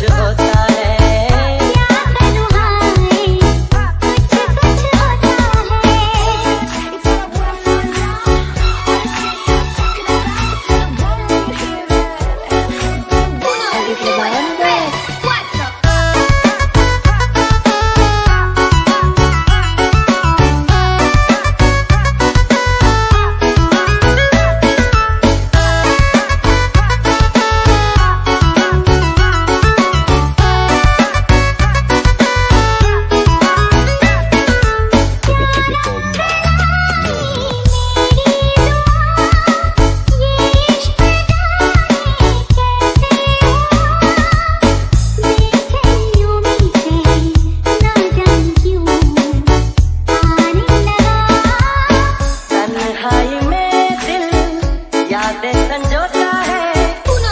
you, but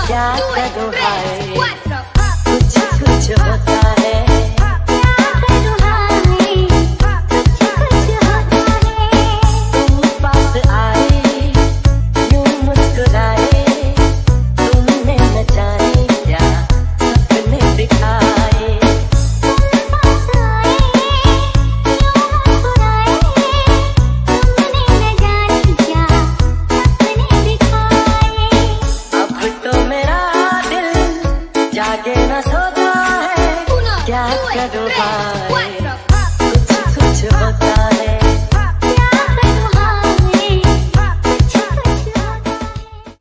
Do it, go. What the fuck? होता है क्या करूँ भाई